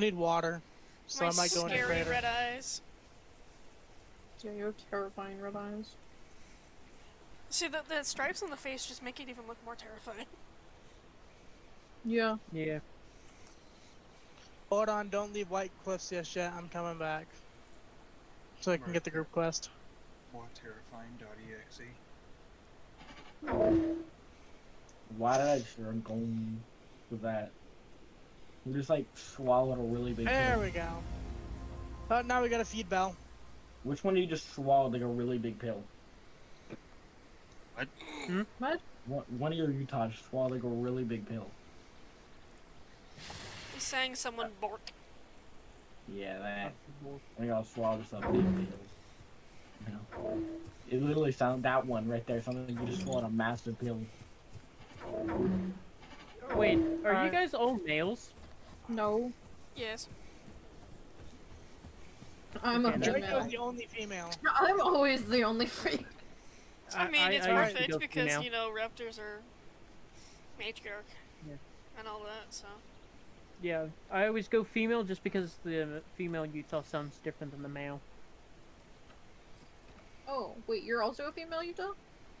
I need water, so My I might go in a scary red eyes. Yeah, you have terrifying red eyes. See, the, the stripes on the face just make it even look more terrifying. Yeah. Yeah. Hold on, don't leave White Cliffs just yet. I'm coming back. So I can get the group quest. More terrifying.exe. Why did I start going with that? We just like swallowed a really big There pill. we go. But now we got a feed bell. Which one do you just swallowed like a really big pill? What? Hmm? What? One, one of your Utah just swallowed like a really big pill. He's saying someone bork. Yeah, that. I think I'll swallow just a big pill. You know? It literally sounded that one right there. Sounded like you just swallowed a massive pill. Wait, are Uh, you guys all males? No. Yes. I'm a Okay, there we female. Draco's the only female. I'm always the only free. I mean, it's I used to perfect go because, female. you know, raptors are matriarch Yeah. and all that, so. Yeah, I always go female just because the female Utah sounds different than the male. Oh, wait, you're also a female Utah?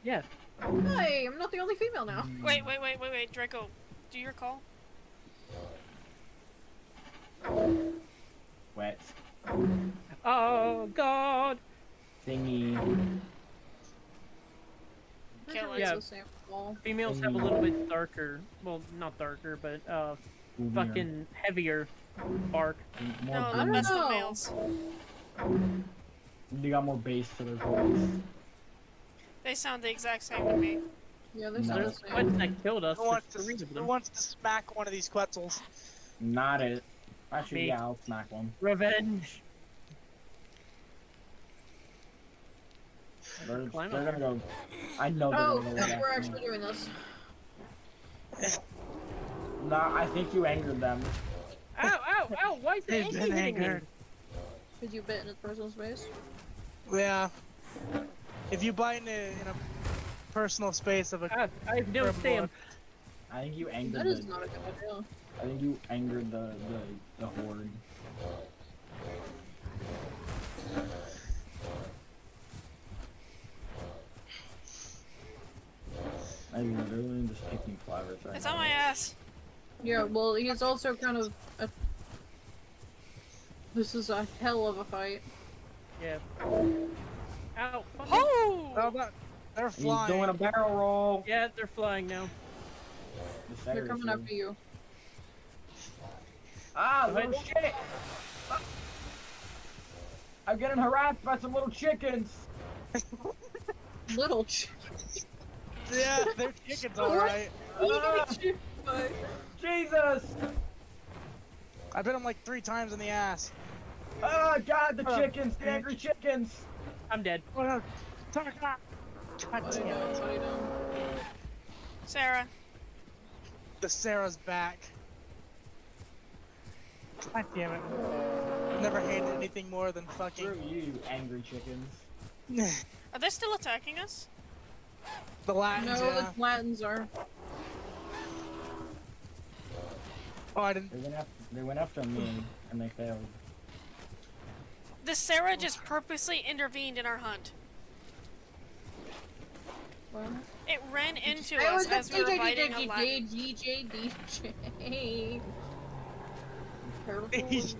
Yeah. Hey, I'm not the only female now. Wait, wait, wait, wait, wait, Draco, do you recall? Wet. Oh God! Thingy. Yeah. the same. Females have a little bit darker, well, not darker, but uh, fucking heavier bark. More No, I that's the males. They got more bass to their voice. They sound the exact same to me. Yeah, they No. sound the There's same. what that killed us. Who wants, to, who wants to smack one of these Quetzals? Not it. Actually, Me. yeah, I'll smack one. Revenge. They're, Climb they're gonna go. I know they're Oh, gonna go that's with we're actually doing this. Nah, I think you angered them. Ow! Ow! Ow! Why is the They've Yankee been hitting me? angered. Did you bit in a personal space? Yeah. If you bite in a, in a personal space of a Ah, I have no Grab stamp. I think you angered That is the. not a good idea. I think you angered the the, the horde. I literally just picking flowers right It's now. on my ass. Yeah, well, he's also kind of a... This is a hell of a fight. Yeah. Ow! Oh! Oh, that, they're flying. He's doing a barrel roll. Yeah, they're flying now. They're coming after you. Ah, Go little shit! Ah. I'm getting harassed by some little chickens. Little chickens? Yeah, they're chickens, alright. Ah, Jesus! I bit them like three times in the ass. Oh God, the chickens, the angry chickens! I'm dead. Oh no. God damn it. I. Sarah. The Sarah's back. God damn it. I've Never hated anything more than fucking you, you angry chickens. Are they still attacking us? the Latins. No, yeah. the Latins are. Oh, I didn't. They went after, they went after me, and they failed. The Sarah just purposely intervened in our hunt. Well, It ran into I us was as we were DJ, fighting a DJ, DJ, DJ.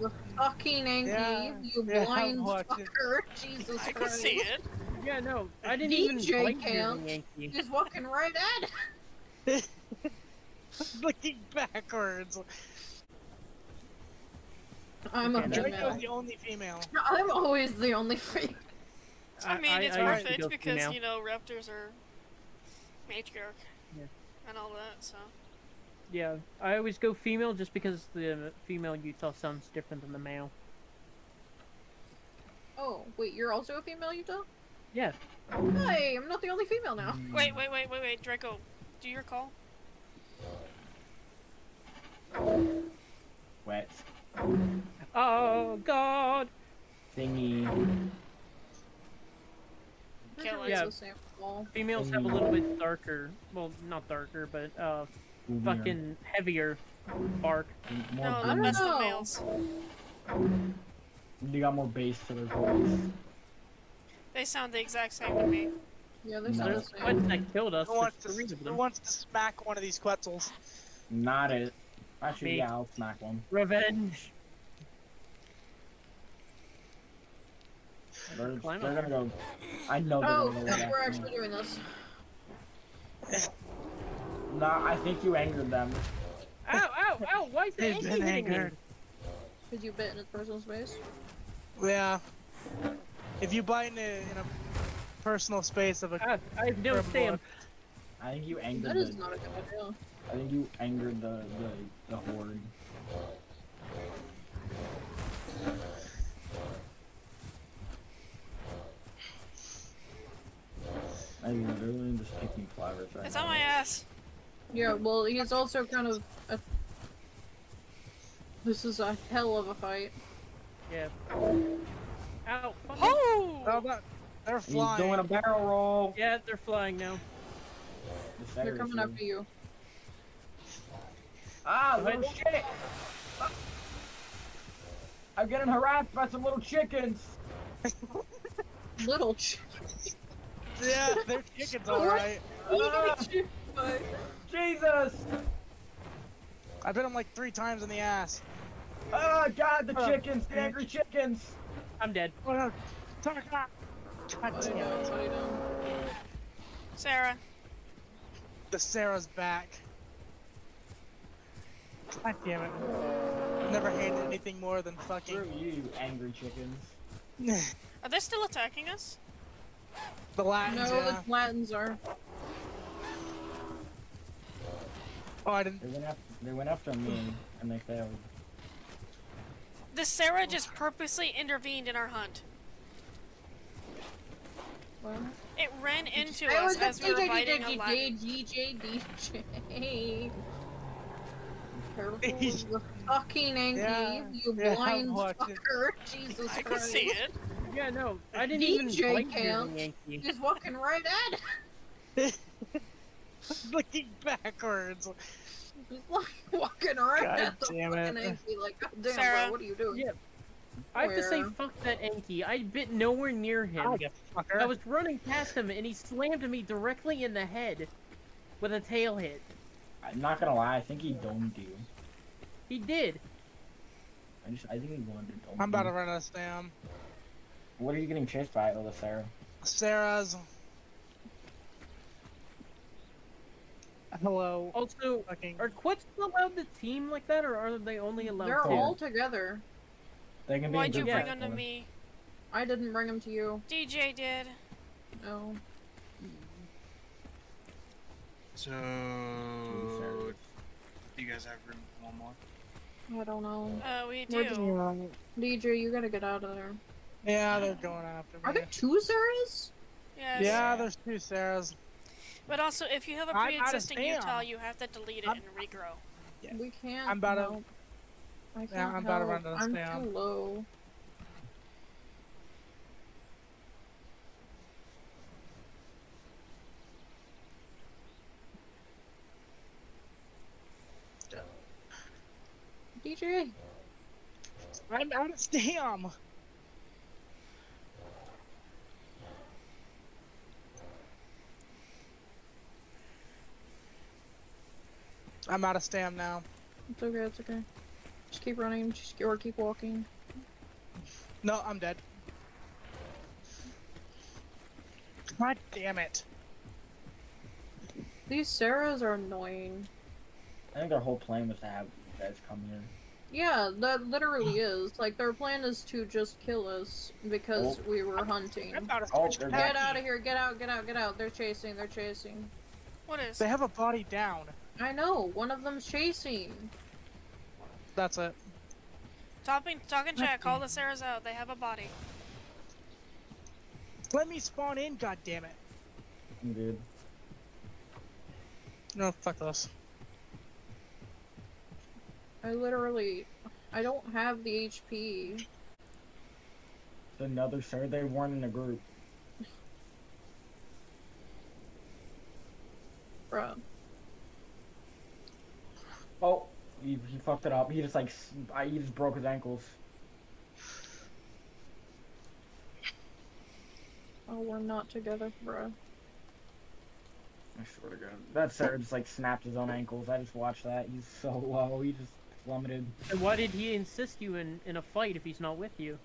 You're fucking angry, Yeah, you yeah, blind watching. fucker. Jesus I Christ. can see it. Yeah, no, I didn't DJ even blink can't. Yankee. He's walking right at it. Looking backwards. I'm a Okay, there female. Draco's the only female. I'm always the only female. I mean, it's I used to perfect because, female. you know, raptors are matriarch Yeah. and all that, so. Yeah, I always go female just because the female Utah sounds different than the male. Oh, wait, you're also a female Utah? Yeah. Hey, I'm not the only female now. Mm. Wait, wait, wait, wait, wait, Draco. Do you recall? Wet. Oh God! Thingy. Kill It's it. Yeah. the same wall. Females have a little bit darker, well, not darker, but uh, Ooh, fucking heavier bark. No, I boom. don't that's the males. They got more bass to their voice. They sound the exact same to me. Yeah, they No. sound the There's same. one that killed us. Who wants, to, three of who wants to smack one of these Quetzals? Not it. Actually, Me. yeah, I'll smack one. Revenge. They're, they're gonna go. I know they're Oh, gonna go. Oh, we're actually doing this. Nah, I think you angered them. Ow, ow, ow! Why is the They've Yankee been hitting me? angered. Did you bit in his personal space? Yeah. If you bite in a, in a personal space of a Ah, I have no Or stamp. I think you angered That the. not a good idea. I think you angered the the, the horde. I literally just picking flowers right It's now. on my ass. Yeah, well, he's also kind of a... This is a hell of a fight. Yeah. Ow! Oh! Oh, that, they're flying. He's flying. doing a barrel roll. Yeah, they're flying now. The They're coming Sarahs after you. Ah, Go little ahead. shit! I'm getting harassed by some little chickens. Little ch- Yeah, they're chickens, alright. Ah, Jesus! I bit them like three times in the ass. Oh God, the chickens, the angry chickens. I'm dead. Oh no. Tarka! God What are you damn it. What are you doing? Sarah. The Sarah's back. God damn it. I've never hated anything more than fucking you, you angry chickens. Are they still attacking us? The Latins, No, yeah. the Latins are. Oh, I didn't. They went after, they went after me, and they failed. The Sarah just purposely intervened in our hunt. What? It ran into I us as we were DJ, biting a DJ, Latin. DJ, DJ. Careful, you're fucking angry, Yeah, you blind watching. fucker. Jesus I Christ. can see it. Yeah, no, I didn't DJ even blink can't. Yankee. He's walking right at it. Looking backwards. He's like walking right God at the damn fucking it. Yankee, like, God damn, Sarah. bro, what are you doing? Yeah. I have to say, fuck that Enki. I bit nowhere near him. Oh, you fucker. I was running past him and he slammed me directly in the head with a tail hit. I'm not gonna lie, I think he domed you. He did. I just, I think he wanted to dome I'm about to you. run us down. What are you getting chased by, Ola Sarah? Sarah's. Hello. Also, Fucking. are Quits allowed to team like that, or are they only allowed They're to? all together. They can be Why'd you bring them to me? I didn't bring them to you. DJ did. No. So, do you guys have room for one more? I don't know. Uh, we Where do. DJ, you gotta get out of there. Yeah, they're going after me. Are there two Sarahs? Yes. Yeah, there's two Sarahs. But also, if you have a I'm out of pre-existing stamina. Utah, you have to delete it I'm- and regrow. Yeah. We can't. I'm about to- help. I can't I'm about to help. run to the I'm stand. too low. DJ, I'm out of stam. I'm out of stam now. it's okay, it's okay. Just keep running, just or keep walking. No, I'm dead. God damn it. These Sarahs are annoying. I think their whole plan was to have you guys come here. Yeah, that literally is. Like, their plan is to just kill us because Oh. we were hunting. I'm out of Oh, Get out of here, get out, get out, get out. They're chasing, they're chasing. What is? They have a body down. I know, one of them's chasing. That's it. Talking, talking chat. Call the Sarahs out. They have a body. Let me spawn in, God damn it. I'm. No, fuck this. I literally, I don't have the HP. Another Sarah. They weren't in a group. Bruh. He, he fucked it up. He just like s- I, he just broke his ankles. Oh, we're not together, bruh. I swear to God. That Sarah just like snapped his own ankles. I just watched that. He's so low. He just plummeted. And why did he insist you in, in a fight if he's not with you?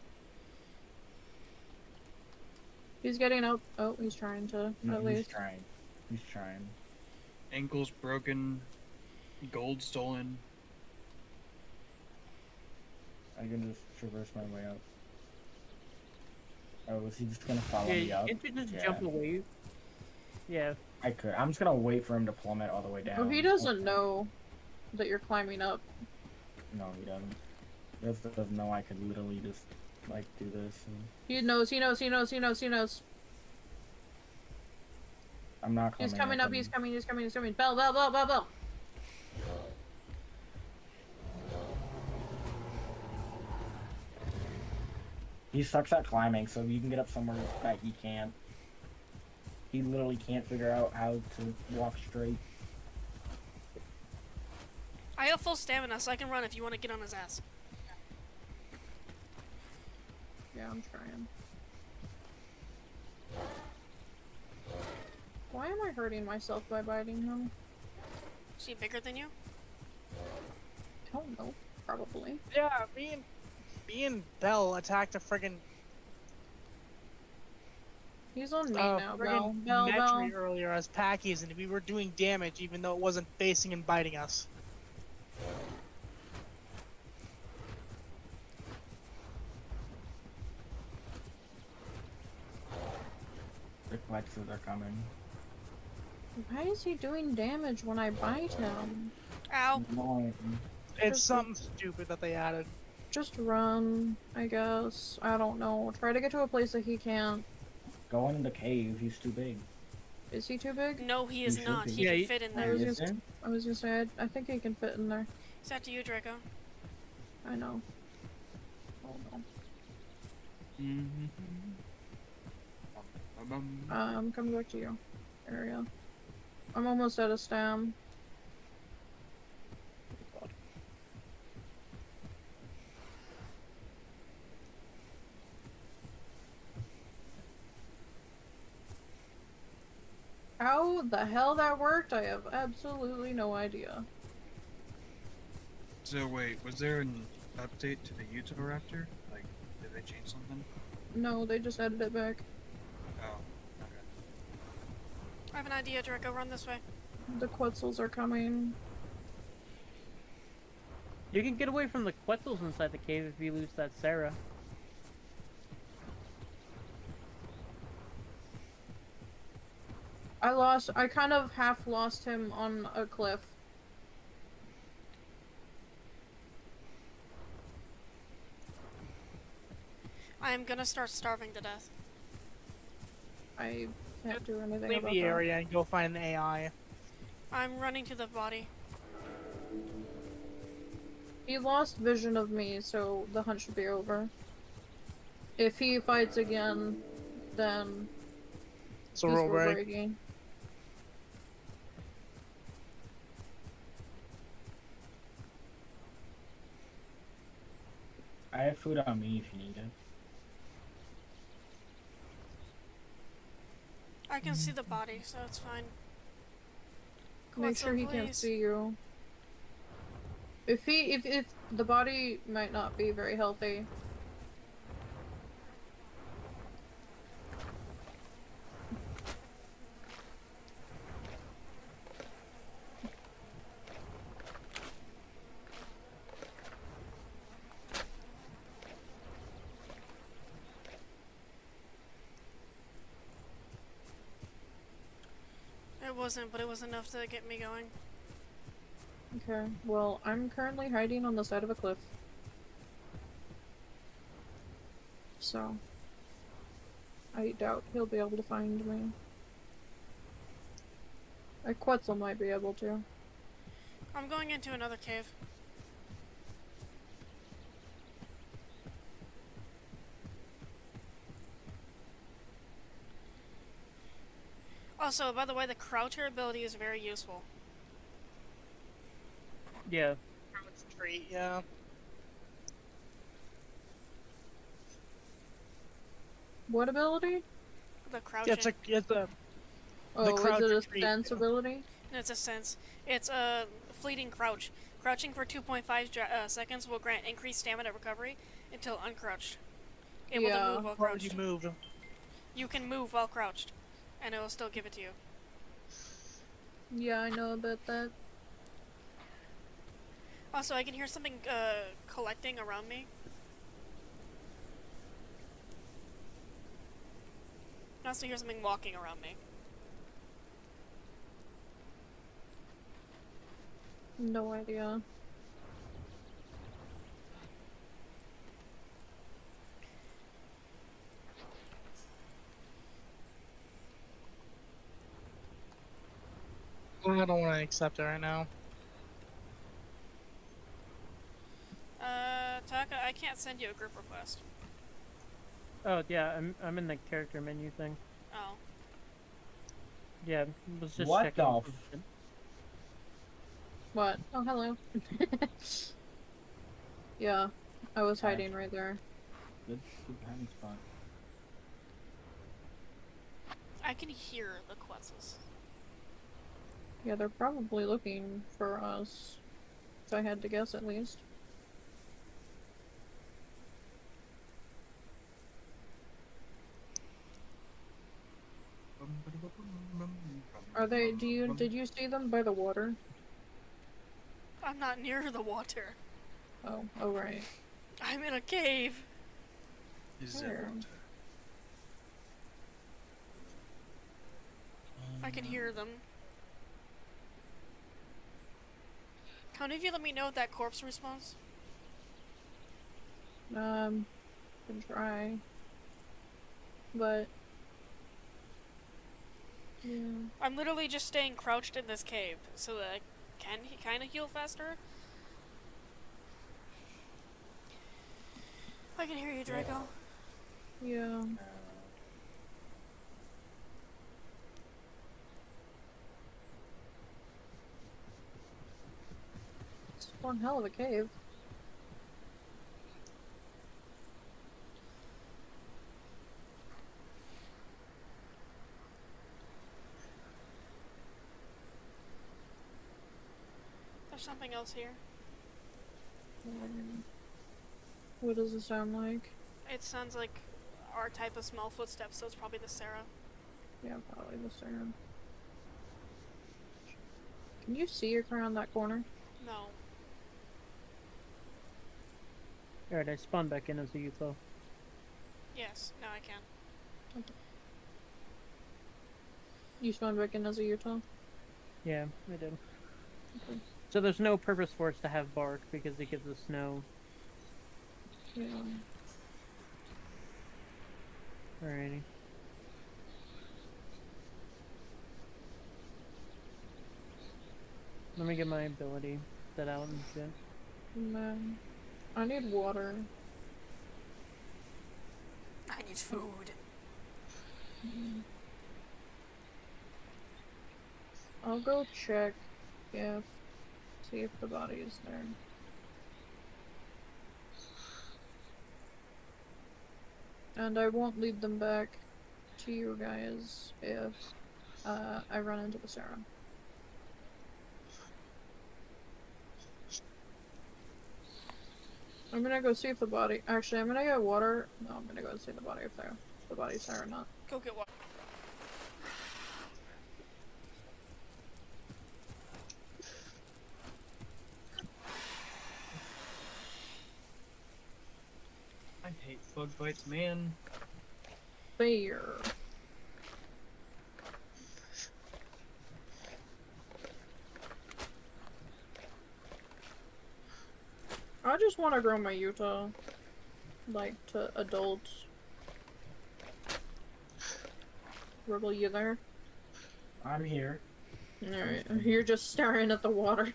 He's getting up. Oh, he's trying to, No, at he's least. trying. He's trying. Ankles broken, gold stolen. I can just traverse my way up. Oh, is he just gonna follow me Yeah, up? can't you just Yeah. jump away? Yeah. I could. I'm just gonna wait for him to plummet all the way down. Oh, he doesn't know that you're climbing up. No, he doesn't. He just doesn't know I could literally just like do this. And He knows, he knows, he knows, he knows, he knows. I'm not. He's climbing coming up, and- he's coming, he's coming, he's coming. Bell, bell, bell, bell, bell. He sucks at climbing, so you can get up somewhere that he can't. He literally can't figure out how to walk straight. I have full stamina, so I can run if you want to get on his ass. Yeah, I'm trying. Why am I hurting myself by biting him? Is he bigger than you? Don't know. Probably. Yeah, me and me and Bell attacked a friggin' He's on me uh, now, Bell. Bell, Bell. Earlier as Packies, and we were doing damage even though it wasn't facing and biting us. Reflexes are coming. Why is he doing damage when I bite him? Ow. It's something stupid that they added. Just run, I guess. I don't know. Try to get to a place that he can't. Go in the cave. He's too big. Is he too big? No, he is should not. be. He Yeah, can he- fit in I there. was Is just- there? I was gonna say, I, I think he can fit in there. It's after you, Draco. I know. Oh no. Mm-hmm. Uh, I'm coming back to you. Area. I'm almost out of stam. How the hell that worked, I have absolutely no idea. So wait, was there an update to the Utahraptor? Like, did they change something? No, they just added it back. Oh, okay. I have an idea, Draco. Run this way. The Quetzals are coming. You can get away from the Quetzals inside the cave if you lose that Sarah. I lost, I kind of half lost him on a cliff. I am gonna start starving to death. I can't do anything Leave about the that. area and go find an AI. I'm running to the body. He lost vision of me, so the hunt should be over. If he fights again, then So he's roll break. breaking. Food on me if you need it. I can see the body, so it's fine. Make sure Quetzal, he can't see you. If he, if if the body might not be very healthy. Wasn't, but it was enough to get me going. Okay, well, I'm currently hiding on the side of a cliff. So, I doubt he'll be able to find me. A Quetzal might be able to. I'm going into another cave. Also, by the way, the croucher ability is very useful. Yeah. retreat, yeah. What ability? The crouching. Yeah, it's a it's a Oh, crouch is it a retreat, stance yeah. ability? No, it's a sense. It's a fleeting crouch. Crouching for 2.5 uh, seconds will grant increased stamina recovery until uncrouched. Able Yeah. to move while why would crouched. you move? You can move while crouched, and it will still give it to you. Yeah, I know about that. Also, I can hear something uh, collecting around me. I also hear something walking around me. No idea. I don't want to accept it right now. Uh, Taka, I can't send you a group request. Oh yeah, I'm I'm in the character menu thing. Oh. Yeah, was just What checking. the f- What? Oh, hello. yeah, I was Hi. hiding right there. Good, good hiding spot. I can hear the Quetzals. Yeah, they're probably looking for us. If I had to guess, at least. Are they? Do you? Did you see them by the water? I'm not near the water. Oh, oh right. I'm in a cave. Is Where? it? I can hear them. Can any of you let me know if that corpse responds? Um, I can try. But yeah, I'm literally just staying crouched in this cave so that I can he kind of heal faster. I can hear you, Draco. yeah. It's one hell of a cave. There's something else here. Um, What does it sound like? It sounds like our type of small footsteps, so it's probably the Sarah. Yeah, probably the Sarah. Can you see around that corner? No. Alright, I spawned back in as a Utah. Yes, now I can. You spawned back in as a Utah? Yeah, I did. Okay. So there's no purpose for us to have bark because it gives us no. Yeah. Alrighty. Let me get my ability set out and shit. Man. I need water. I need food. I'll go check if see if the body is there. And I won't lead them back to you guys if uh, I run into the Sarah. I'm gonna go see if the body. Actually, I'm gonna get water. No, I'm gonna go see the body if there. The body's there or not. Go get water. I hate bug bites, man. There. I just want to grow my Utah, like to adult. Rebel, you there? I'm here. Alright, you're just staring at the water.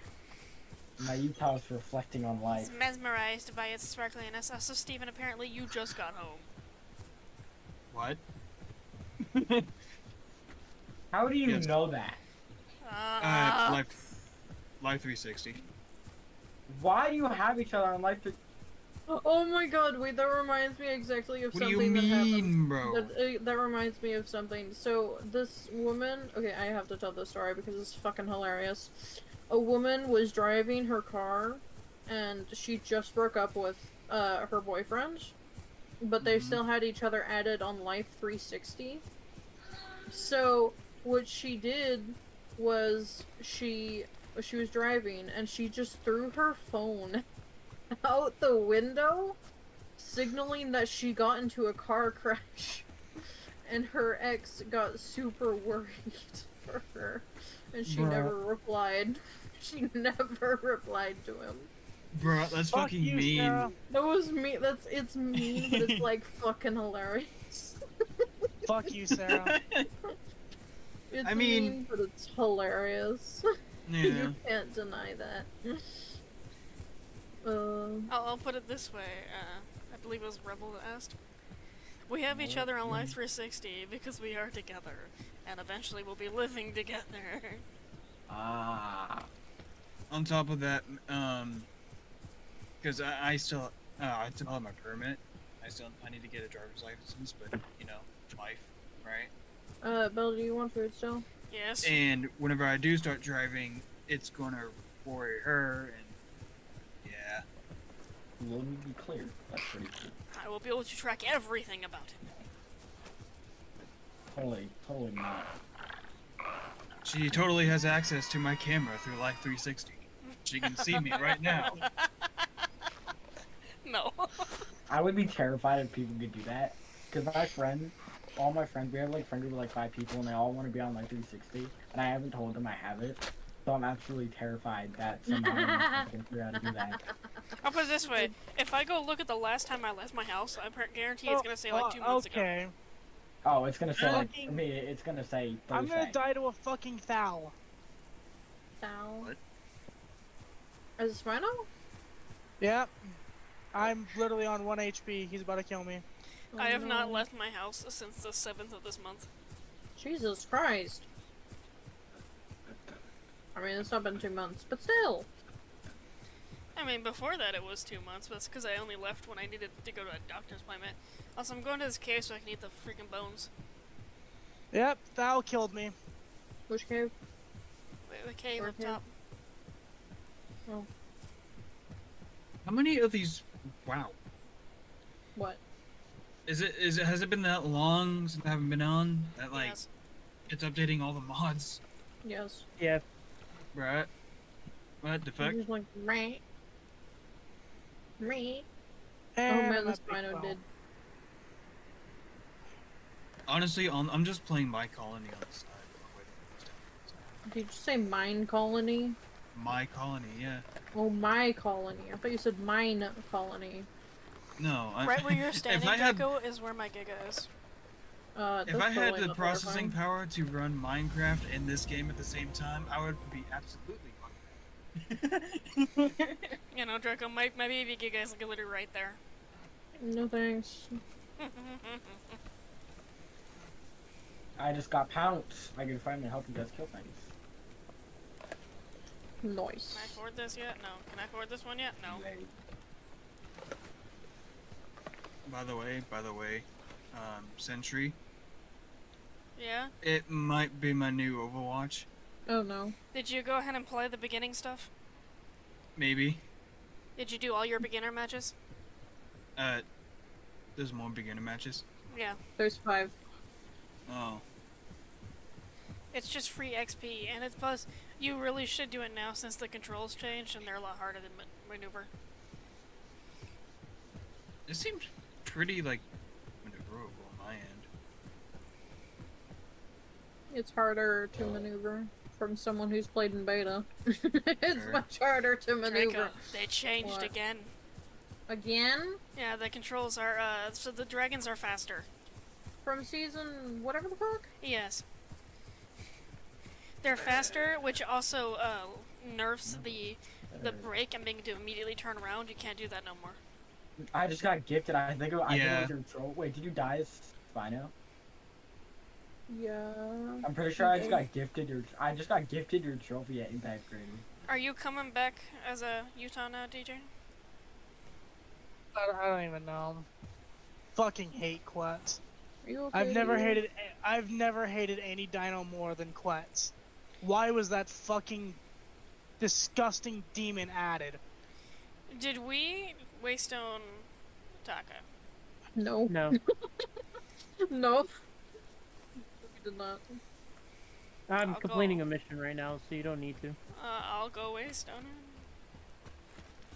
My Utah is reflecting on light. It's mesmerized by its sparkliness. Also, Stephen, apparently you just got home. What? How do you Yes. know that? Uh, Uh, live, live 360. Why do you have each other on life? To... Oh my god, wait, that reminds me exactly of What do something you that happened. mean, bro? That, uh, that reminds me of something. So, this woman. Okay, I have to tell this story because it's fucking hilarious. A woman was driving her car and she just broke up with uh, her boyfriend, but they Mhm. still had each other added on Life 360. So, what she did was she she was driving and she just threw her phone out the window signaling that she got into a car crash and her ex got super worried for her and she Bruh. never replied she never replied to him Bro, that's Fuck fucking you, mean. Sarah. that was me that's it's mean but it's like fucking hilarious Fuck you, Sarah. it's I mean- but it's hilarious Yeah. you can't deny that uh, I'll, I'll put it this way. Uh, I believe it was Rebel that asked. We have each other on Life 360 because we are together, and eventually we'll be living together. Ah. On top of that, um, because I, I still, uh, I still have my permit. I still, I need to get a driver's license, but you know, life, right? uh Belle, do you want food still Yes. And whenever I do start driving, it's gonna worry her, and yeah, Let me be clear. That's pretty cool. I will be able to track everything about him. Totally, totally not. she totally has access to my camera through Life 360. She can see me right now. No. I would be terrified if people could do that. Because my friend, all my friends, we have like friend group of like five people, and they all want to be on like 360, and I haven't told them I have it. So I'm absolutely terrified that somehow I can figure out to do that. I'll put it this way: if I go look at the last time I left my house, I per- guarantee it's oh, gonna say like two Oh, months ago. okay. Oh, it's gonna say like, I mean, it's gonna say. Thursday. I'm gonna die to a fucking foul. Ow. What? Is this Rhino? Yep. I'm literally on 1 HP. He's about to kill me. I Oh, have not oh, left my house since the seventh of this month. Jesus Christ. I mean, it's not been two months, but still. I mean, before that it was two months, but it's because I only left when I needed to go to a doctor's appointment. Also, I'm going to this cave so I can eat the freaking bones. Yep, foul killed me. Which cave? The, the cave Or up cave? top. Oh. How many of these? Wow. What? Is it? Is it? Has it been that long since I haven't been on? That like yes. it's updating all the mods, Yes. Yeah, right? What the fuck? He's like, right. Right. Oh man, my this big Spino foul. did. Honestly, I'm, I'm just playing my colony on the side. Did you say mine colony? My colony, yeah. Oh, my colony. I thought you said mine colony. No, I, Right where you're standing, if had, Draco, is where my Giga is. Uh, if I had the processing horrifying. power to run Minecraft and this game at the same time, I would be absolutely fucking. You know, Draco, my, my baby Giga is like literally right there. No thanks. I just got pounced. I can finally help you guys kill things. Nice. Can I afford this yet? No. Can I afford this one yet? No. By the way, by the way, um, Sentry, Yeah? it might be my new Overwatch. Oh no. Did you go ahead and play the beginning stuff? Maybe. Did you do all your beginner matches? Uh, there's more beginner matches. Yeah. There's five. Oh, It's just free XP, and it's plus you really should do it now since the controls changed and they're a lot harder to maneuver. it seemed pretty like maneuverable on my end. It's harder to maneuver from someone who's played in beta. it's Sure. much harder to maneuver. Draco, they changed What? again. Again? Yeah, the controls are uh so the dragons are faster. From season whatever the fuck? Yes. They're faster, which also uh nerfs the the brake and being to immediately turn around. You can't do that no more. I just got gifted. I think it, I Yeah. think it was your troll. Wait, did you die as Spino? Yeah. I'm pretty sure I just got gifted your. I just got gifted your trophy at Impact Grading. Are you coming back as a Utah now, DJ? I, I don't even know. Fucking hate Quetz. Are you okay? I've never hated. I've never hated any dino more than Quetz. Why was that fucking disgusting demon added? Did we Waystone Taka? No. No, no. We did not. I'm I'll completing go. a mission right now, so you don't need to. Uh, I'll go Waystone.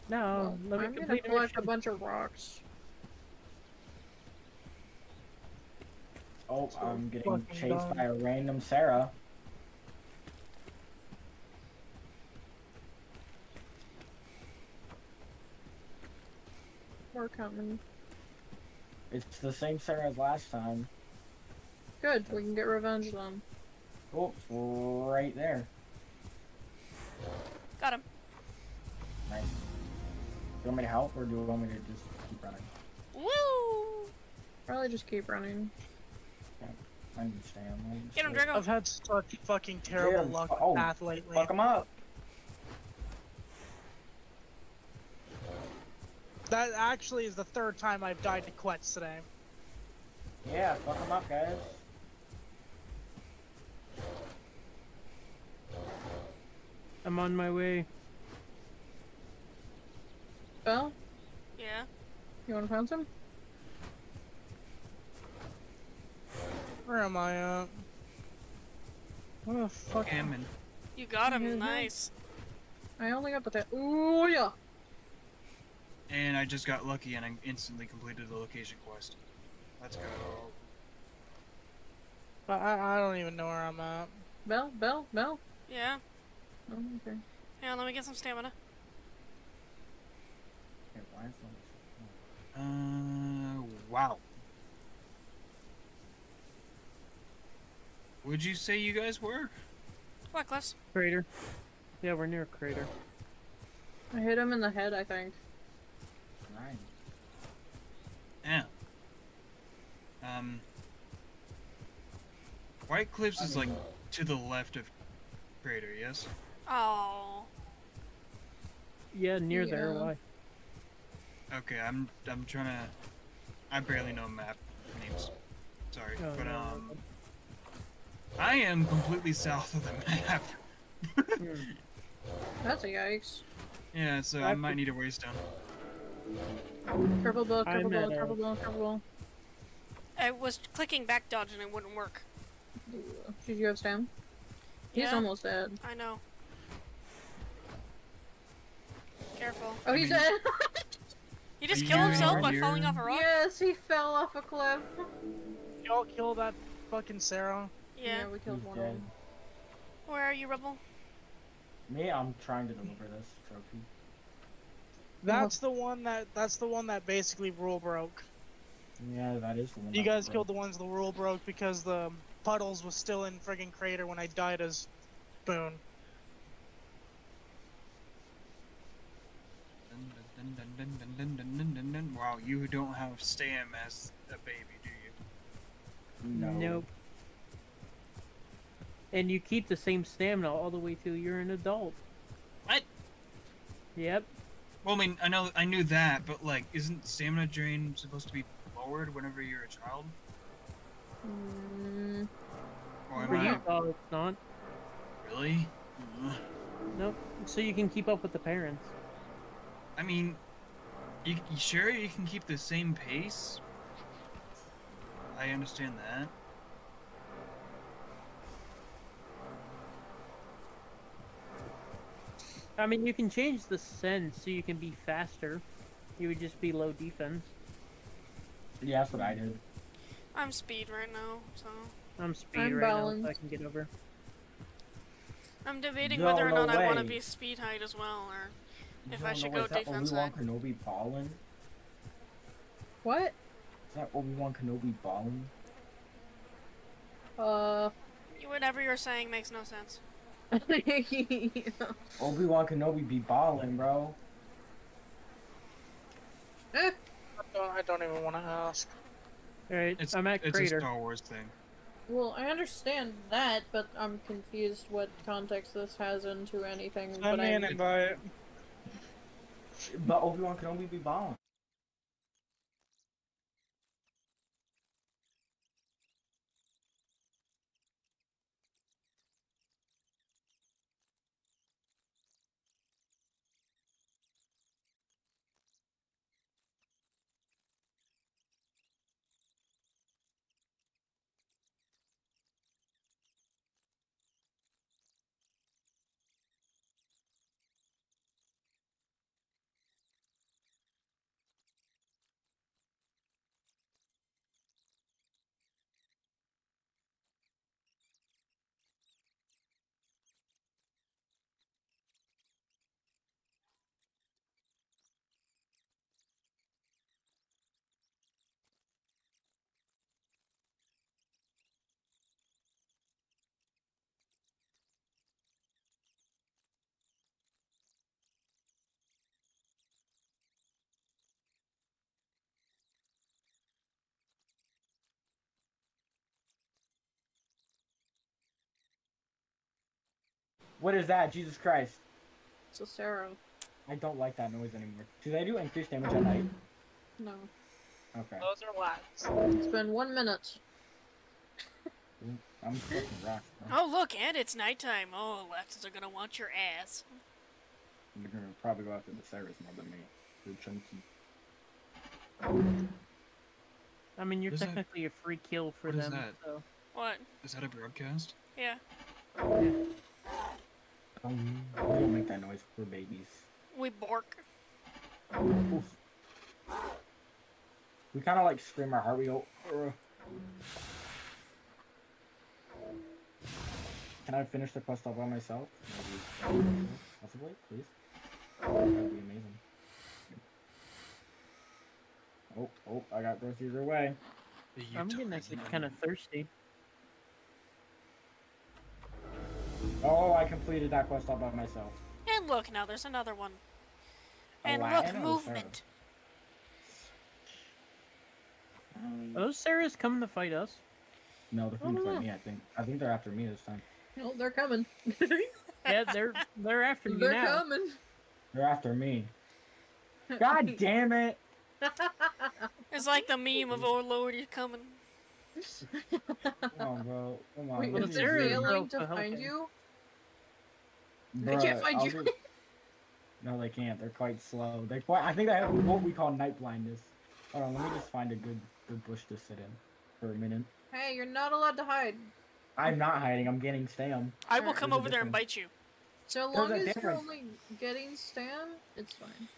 No, Well, let me I'm gonna complete a collect a bunch of rocks. Oh, I'm getting chased by a random Sarah. We're coming. It's the same Sarah as last time. Good, we can get revenge then. Oh, it's right there. Got him. Nice. Do you want me to help, or do you want me to just keep running? Woo! Probably just keep running. I understand. I Get him, understand. Drago. I've had such fucking terrible him. luck oh, with Oh, math lately. Fuck him up. That actually is the third time I've died to Quetz today. Yeah, fuck him up, guys. I'm on my way. Belle, Yeah. you wanna pound some? Where am I at? What the fuck am Hammond. You got him. Nice. I only got the ta- Ooh, yeah! And I just got lucky and I instantly completed the location quest. Let's go. I, I I don't even know where I'm at. Bell, Bell, Bell? Yeah. Oh, okay. Hang on, let me get some stamina. Hey, Uh, wow. Would you say you guys were? What, Cliffs? Crater. Yeah, we're near a crater. I hit him in the head, I think. Nice. Yeah. Um. White Cliffs is like to the left of Crater, yes? Oh. Yeah, near there. Why? Okay, I'm I'm trying to. I barely know map names. Sorry, Oh, but no. um, I am completely south of the map. Hmm. That's a yikes. yeah, so I I might need a waystone. Triple ball, I'm triple ball, at a- ball, triple ball. I was clicking back dodge and it wouldn't work. Did you have stam? He's Yeah. almost dead. I know. Careful. Oh, he's dead! He just killed himself by falling off a rock? yes, he fell off a cliff. Y'all kill that fucking Sarah. Yeah. we killed He's one of them. Where are you, Rebel? Me, I'm trying to deliver this trophy. That's the one that that's the one that basically rule broke. Yeah, that is the one. You guys broke. killed the ones the rule broke because the puddles was still in friggin' crater when I died as Boone. Wow, you don't have Stam as a baby, do you? No. Nope. And you keep the same stamina all the way till you're an adult. What? Yep. Well, I mean, I know I knew that, but like, isn't stamina drain supposed to be lowered whenever you're a child? Mm, Or am For I you, oh, it's not. really? Ugh. Nope. So you can keep up with the parents. I mean, you, you sure you can keep the same pace? I understand that. I mean, you can change the send so you can be faster. You would just be low defense. Yeah, that's what I did. I'm speed right now, so I'm speed I'm right now, so I can get over. I'm debating No, whether or no not I want to be speed height as well, or If You I don't should know, go is that defense Obi-Wan side. Kenobi ballin'? what? Is that Obi-Wan Kenobi ballin'? Uh. whatever you're saying makes no sense. Obi-Wan Kenobi be ballin', bro. Eh, I don't, I don't even want to ask. Alright, It's I'm at it's crater. a Star Wars thing. Well, I understand that, but I'm confused what context this has into anything. Send but me I, an it. But Obi Wan can only be balling. What is that? Jesus Christ. So Sarah, I don't like that noise anymore. Do they do increased damage at night? no. Okay. Those are lats. It's been one minute. I'm fucking rock. bro. Oh, look, and it's nighttime. Oh, Lexus are gonna want your ass. You're gonna probably go after the Cyrus more than me. You're chunky. I mean, you're What is that? technically a free kill for What is them. that? So. What? Is that a broadcast? Yeah. Um, we don't make that noise. We're babies. We bork. Oof. We kind of like scream our heart. We go. "Ugh." Can I finish the quest all by myself? Maybe. Possibly, please. That would be amazing. Oh, oh! I got groceries away. The I'm Utah getting actually kind of thirsty. Oh, I completed that quest all by myself. And look, now there's another one. And oh, Latin look, or a movement. Are those Sarahs coming to fight us? No, they're coming Oh, for me. I think. I think they're after me this time. No, they're coming. Yeah, they're they're after you they're now. coming. They're after me. God damn it! It's like the meme of "Oh Lord, you're coming." Come on, bro. Come on. Wait, let is Sarah do is this. failing broke to find Hellcat. you? They can't find I'll you. do- No, they can't. They're quite slow. They quite. I think they have what we call night blindness. Hold on, let me just find a good, good bush to sit in for a minute. Hey, you're not allowed to hide. I'm not hiding. I'm getting stam. I will Alright, come there's a over there and bite you. So long a as you're only getting stam, it's fine.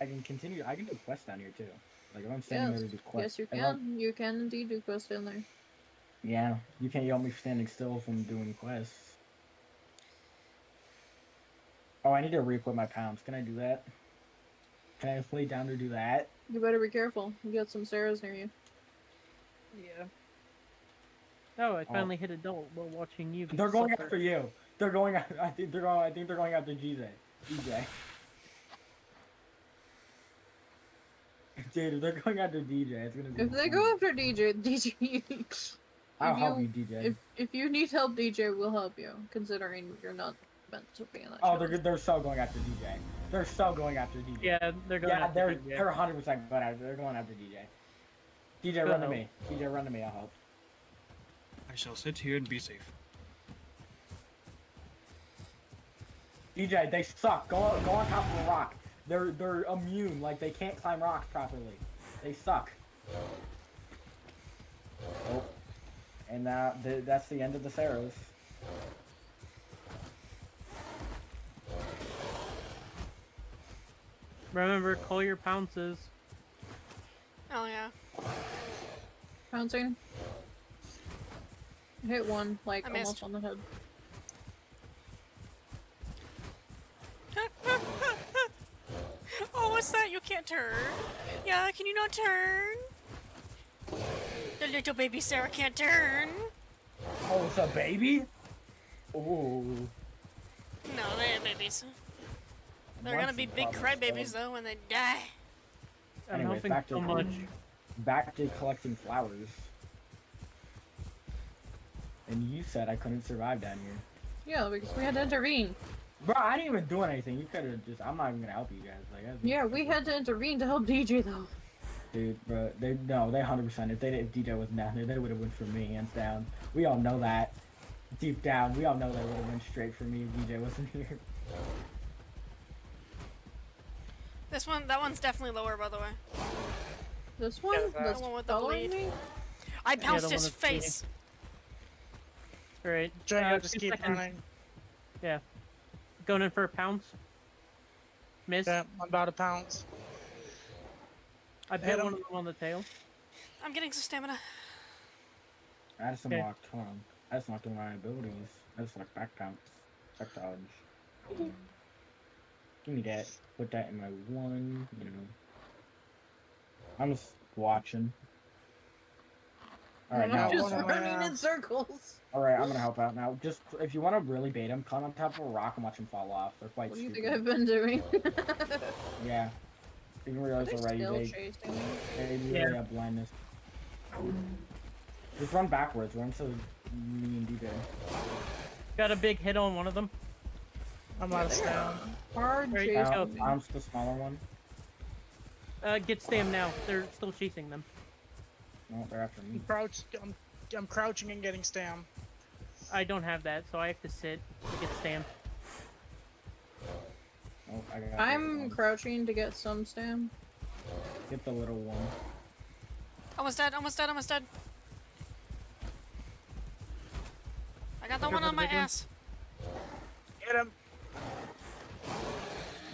I can continue. I can do quests down here too. Like if I'm standing Yes. there to do quests. Yes, you can. You can indeed do quests down there. Yeah, you can't yell me for standing still from doing quests. Oh, I need to re-equip my pounds. Can I do that? Can I lay down to do that? You better be careful. You got some Sarahs near you. Yeah. Oh, I oh. finally hit adult while watching you. They're going suffer. after you. They're going. I think they're going. I think they're going after GJ. DJ. Dude, if they're going after DJ, it's gonna be. If they go after DJ, DJ, I'll if help you- you, DJ. if if you need help, DJ will help you. Considering you're not meant to be that. Oh, show. they're they're so going after DJ. They're so going after DJ. Yeah, they're going yeah, after they're DJ. they're 100 percent going after. They're going after DJ. DJ, Go run to me. DJ, run to me. I'll help. I shall sit here and be safe. DJ, they suck. Go on, go on top of a rock. They're they're immune. Like they can't climb rocks properly. They suck. Oh, and now th- that's the end of the Saros. Remember, call your pounces. Oh yeah. pouncing. Hit one, like almost on the head. oh, what's that? You can't turn. Yeah, can you not turn? The little baby Sarah can't turn. Oh, it's a baby. Ooh. No, they ain't babies. They're gonna be in big crybabies though when they die. I'm Anyways, helping back to- so much. Back to collecting flowers. and you said I couldn't survive down here. Yeah, because we had to intervene. Bro, I didn't even do anything. You could have just. I'm not even gonna help you guys. Like, that's- Yeah, we had to intervene to help DJ though. Dude, bro, they no, they 100. percent If they if DJ wasn't down there, they would have went for me hands down. We all know that. Deep down, we all know they would have went straight for me if DJ wasn't here. This one, that one's definitely lower, by the way. This one, Yeah, that- The one with the following bleed. me. I the pounced one his face. Alright. Django, uh, just keep seconds. running. Going in for a pounce. Miss. Yeah, I'm about to pounce. I Hit bit one of them on the tail. I'm getting some stamina. I just Okay. unlocked um, I just unlocked my abilities. I just like back pounce, back dodge. Give me that. Put that in my one. You know. I'm just watching. All right, I'm now. just wanna- running in circles. All right, I'm gonna help out now. Just if you want to really bait him, climb on top of a rock and watch him fall off. They're quite What do you stupid. think I've been doing? Yeah. You can Are realize they already still they chasing me? Yeah. have blindness. Just run backwards. Run to me and DJ. Got a big hit on one of them. I'm out of stam. Hard There you chasing go. Bounce, me. bounce the smaller one. Uh, get Stam now. They're still chasing them. No, they're after me. I'm, crouch, I'm, I'm crouching and getting stam. I don't have that, so I have to sit to get Stam. Oh, I got. I'm crouching to get some stam. Get the little one. Almost dead, almost dead, almost dead. I got the Care one on my big one? ass. Hit him.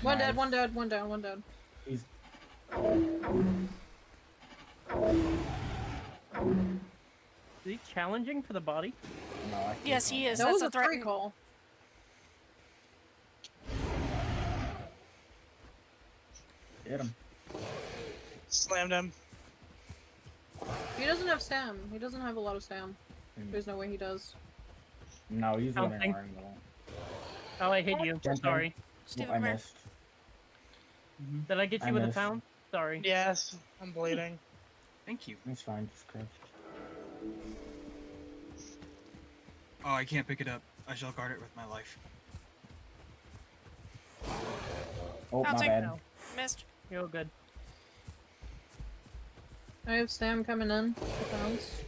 One Nice. dead, one dead, one down, one down. He's Is he challenging for the body? no. I can't Yes, he is. That That's was a a threat. free call. it. Hit him. Slammed him. He doesn't have stam. He doesn't have a lot of stam. Mm. There's no way he does. No, he's running Something. around though. Oh, I hit you. Jump in. Sorry. Stephen, I come missed. Mm-hmm. Did I get I you with a pound? Sorry. Yes, I'm bleeding. Thank you. It's fine. Just crouch. Oh, I can't pick it up. I shall guard it with my life. Oh, my Bouncing. bad. No. Missed. You're all good. I have Sam coming in. to bounce.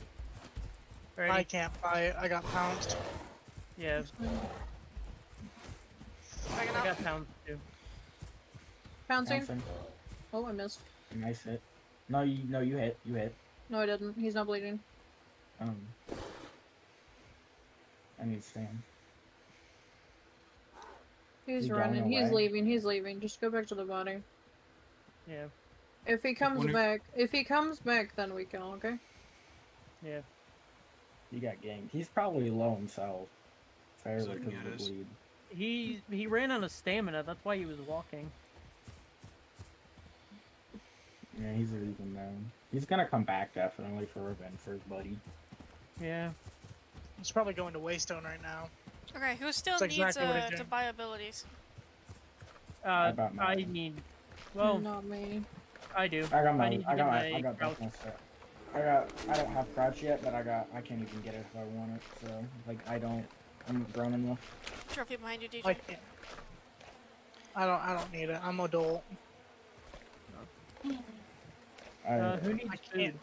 Ready? I can't fight. I got pounced. Yeah, Backing I up. got pounds too. Pouncing. Bouncing. Oh, I missed. Nice hit. No, you no, you hit. You hit. No, I didn't. He's not bleeding. Um. I need Stan. He's He going running. He's leaving. He's leaving. Just go back to the body. Yeah, If he comes back, if he comes back, then we can. Okay. yeah. You got ganked. He's probably low himself. Fairly Looking because of the us. bleed. He he ran out of stamina. That's why he was walking. Yeah, he's a leaving now. He's gonna come back definitely for revenge for his buddy. Yeah. He's probably going to Waystone right now. Okay, who still That's needs exactly uh, to buy abilities? Uh, about I mine? need. Well, not me. I do. I got my, need to I, got my, my I got crouch. both my set. I got, I don't have crouch yet, but I got, I can't even get it if I want it. So, like, I don't, I'm grown enough. Trophy behind you, DJ. I can't. I don't. I don't need it. I'm adult. I, Uh, who needs I food? can't.